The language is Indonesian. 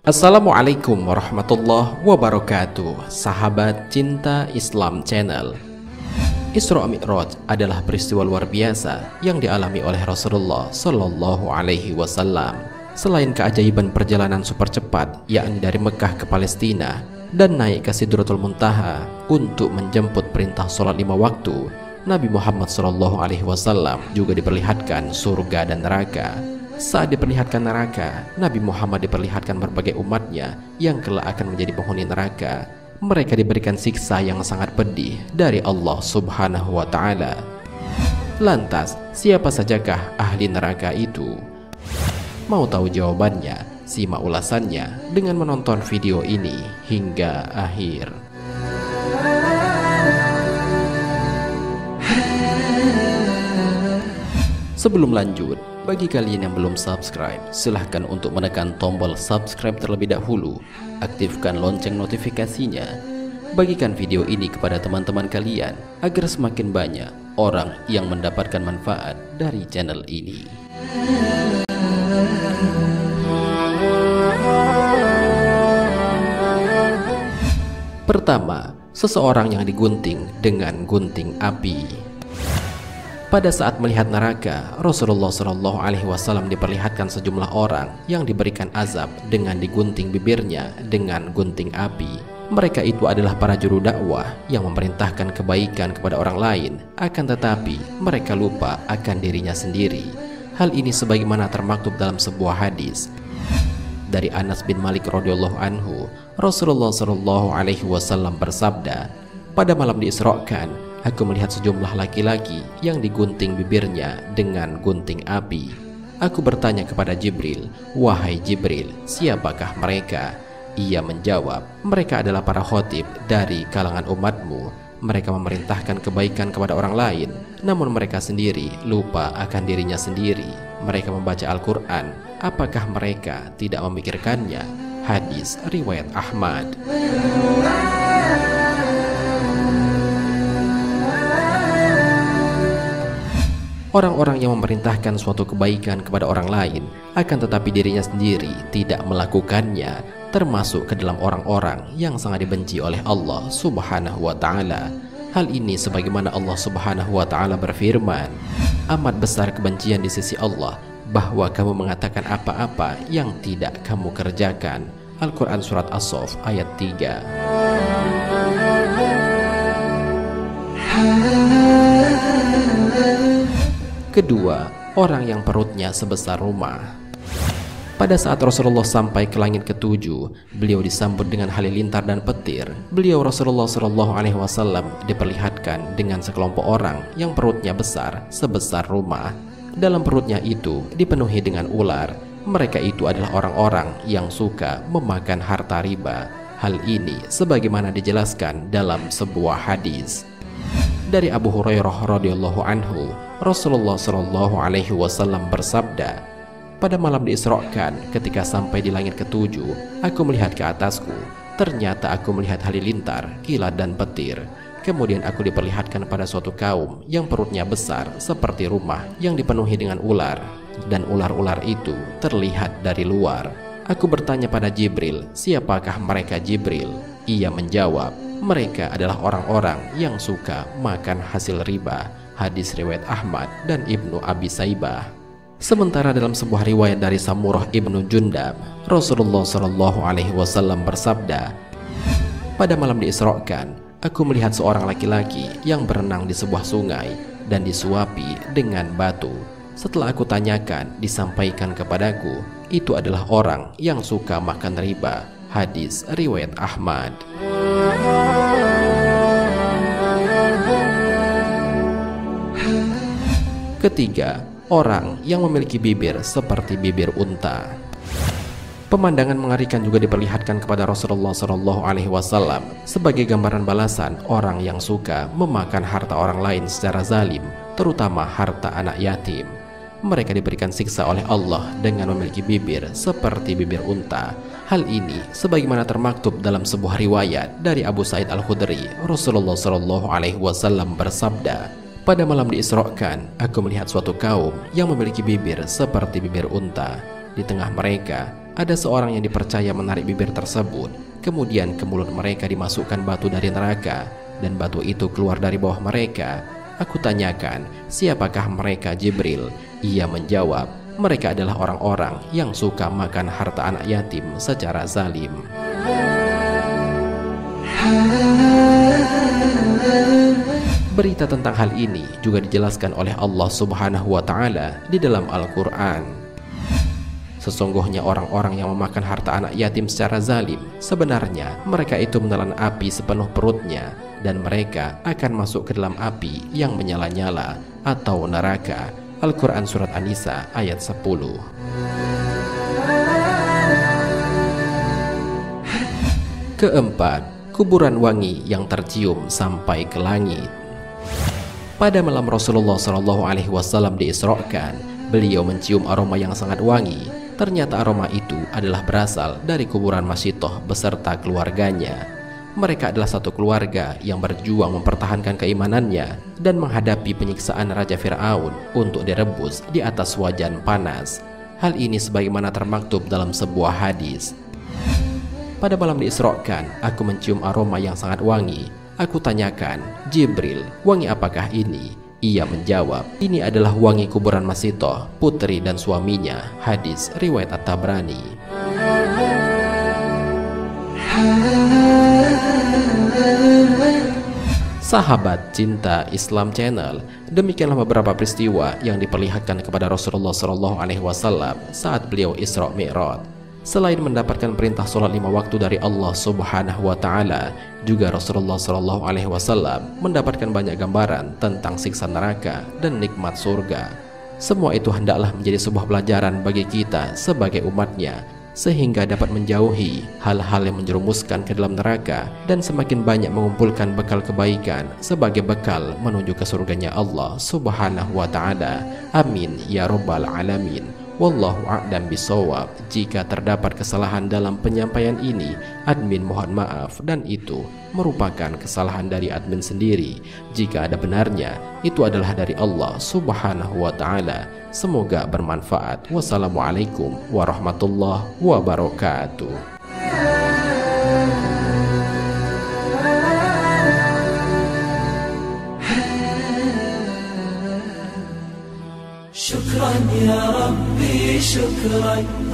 Assalamualaikum warahmatullahi wabarakatuh Sahabat Cinta Islam Channel Isra Mi'raj adalah peristiwa luar biasa yang dialami oleh Rasulullah Shallallahu Alaihi Wasallam. Selain keajaiban perjalanan super cepat, yakni dari Mekah ke Palestina dan naik ke Sidratul Muntaha untuk menjemput perintah sholat lima waktu, Nabi Muhammad Shallallahu Alaihi Wasallam juga diperlihatkan surga dan neraka. Saat diperlihatkan neraka, Nabi Muhammad diperlihatkan berbagai umatnya yang kelak akan menjadi penghuni neraka mereka diberikan siksa yang sangat pedih dari Allah Subhanahu wa taala. Lantas, siapa sajakah ahli neraka itu? Mau tahu jawabannya? Simak ulasannya dengan menonton video ini hingga akhir. Sebelum lanjut, bagi kalian yang belum subscribe, silahkan untuk menekan tombol subscribe terlebih dahulu. Aktifkan lonceng notifikasinya. Bagikan video ini kepada teman-teman kalian agar semakin banyak orang yang mendapatkan manfaat dari channel ini. Pertama, seseorang yang digunting dengan gunting api. Pada saat melihat neraka, Rasulullah Shallallahu Alaihi Wasallam diperlihatkan sejumlah orang yang diberikan azab dengan digunting bibirnya dengan gunting api. Mereka itu adalah para juru dakwah yang memerintahkan kebaikan kepada orang lain, akan tetapi mereka lupa akan dirinya sendiri. Hal ini sebagaimana termaktub dalam sebuah hadis dari Anas bin Malik radhiyallahu anhu, Rasulullah Shallallahu alaihi wasallam bersabda, "Pada malam diisrakan, Aku melihat sejumlah laki-laki yang digunting bibirnya dengan gunting api. Aku bertanya kepada Jibril, "Wahai Jibril, siapakah mereka?" Ia menjawab, "Mereka adalah para khotib dari kalangan umatmu. Mereka memerintahkan kebaikan kepada orang lain, namun mereka sendiri lupa akan dirinya sendiri. Mereka membaca Al-Quran. Apakah mereka tidak memikirkannya?" Hadis riwayat Ahmad. Orang-orang yang memerintahkan suatu kebaikan kepada orang lain, akan tetapi dirinya sendiri tidak melakukannya, termasuk ke dalam orang-orang yang sangat dibenci oleh Allah Subhanahu wa Ta'ala. Hal ini sebagaimana Allah Subhanahu wa Ta'ala berfirman, "Amat besar kebencian di sisi Allah bahwa kamu mengatakan apa-apa yang tidak kamu kerjakan." Al-Quran Surat As-Sof ayat 3 Kedua, orang yang perutnya sebesar rumah. Pada saat Rasulullah sampai ke langit ketujuh, beliau disambut dengan halilintar dan petir. Beliau Rasulullah Shallallahu Alaihi Wasallam diperlihatkan dengan sekelompok orang yang perutnya besar sebesar rumah. Dalam perutnya itu dipenuhi dengan ular. Mereka itu adalah orang-orang yang suka memakan harta riba. Hal ini sebagaimana dijelaskan dalam sebuah hadis dari Abu Hurairah radhiyallahu anhu, Rasulullah shallallahu alaihi wasallam bersabda, pada malam diisrokan ketika sampai di langit ketujuh, aku melihat ke atasku. Ternyata aku melihat halilintar, kilat dan petir. Kemudian aku diperlihatkan pada suatu kaum yang perutnya besar seperti rumah yang dipenuhi dengan ular. Dan ular-ular itu terlihat dari luar. Aku bertanya pada Jibril, siapakah mereka Jibril? Ia menjawab, mereka adalah orang-orang yang suka makan hasil riba. Hadis riwayat Ahmad dan Ibnu Abi Saibah. Sementara dalam sebuah riwayat dari Samurah Ibnu Jundab, Rasulullah Shallallahu Alaihi Wasallam bersabda, pada malam diisrokan, aku melihat seorang laki-laki yang berenang di sebuah sungai dan disuapi dengan batu. Setelah aku tanyakan, disampaikan kepadaku, itu adalah orang yang suka makan riba. Hadis riwayat Ahmad. Ketiga, orang yang memiliki bibir seperti bibir unta. Pemandangan mengerikan juga diperlihatkan kepada Rasulullah Shallallahu Alaihi Wasallam sebagai gambaran balasan orang yang suka memakan harta orang lain secara zalim, terutama harta anak yatim. Mereka diberikan siksa oleh Allah dengan memiliki bibir seperti bibir unta. Hal ini sebagaimana termaktub dalam sebuah riwayat dari Abu Said Al Khudri. Rasulullah Shallallahu Alaihi Wasallam bersabda, Pada malam diisrokan, aku melihat suatu kaum yang memiliki bibir seperti bibir unta. Di tengah mereka, ada seorang yang dipercaya menarik bibir tersebut. Kemudian ke mulut mereka dimasukkan batu dari neraka, dan batu itu keluar dari bawah mereka. Aku tanyakan, siapakah mereka Jibril? Ia menjawab, mereka adalah orang-orang yang suka makan harta anak yatim secara zalim. Berita tentang hal ini juga dijelaskan oleh Allah Subhanahu wa taala di dalam Al-Qur'an. Sesungguhnya orang-orang yang memakan harta anak yatim secara zalim, sebenarnya mereka itu menelan api sepenuh perutnya dan mereka akan masuk ke dalam api yang menyala-nyala atau neraka. Al-Quran Surat An-Nisa ayat 10 Keempat, kuburan wangi yang tercium sampai ke langit. Pada malam Rasulullah Shallallahu Alaihi Wasallam diisrokan, beliau mencium aroma yang sangat wangi. Ternyata aroma itu adalah berasal dari kuburan Masitoh beserta keluarganya. Mereka adalah satu keluarga yang berjuang mempertahankan keimanannya dan menghadapi penyiksaan Raja Fir'aun untuk direbus di atas wajan panas. Hal ini sebagaimana termaktub dalam sebuah hadis. Pada malam diisrokan, aku mencium aroma yang sangat wangi Aku tanyakan, Jibril, wangi apakah ini? Ia menjawab, ini adalah wangi kuburan Masito, putri dan suaminya. Hadis riwayat At-Tabrani. Sahabat Cinta Islam Channel, demikianlah beberapa peristiwa yang diperlihatkan kepada Rasulullah Wasallam saat beliau Isra Mi'raj. Selain mendapatkan perintah sholat lima waktu dari Allah Subhanahu wa Ta'ala, juga Rasulullah Shallallahu Alaihi Wasallam mendapatkan banyak gambaran tentang siksa neraka dan nikmat surga. Semua itu hendaklah menjadi sebuah pelajaran bagi kita sebagai umatnya, sehingga dapat menjauhi hal-hal yang menjerumuskan ke dalam neraka dan semakin banyak mengumpulkan bekal kebaikan sebagai bekal menuju ke surganya Allah Subhanahu wa Ta'ala. Amin ya Rabbal 'Alamin. Wallahu a'lam bisawab. Jika terdapat kesalahan dalam penyampaian ini, admin mohon maaf dan itu merupakan kesalahan dari admin sendiri. Jika ada benarnya, itu adalah dari Allah Subhanahu wa taala. Semoga bermanfaat. Wassalamualaikum warahmatullahi wabarakatuh. like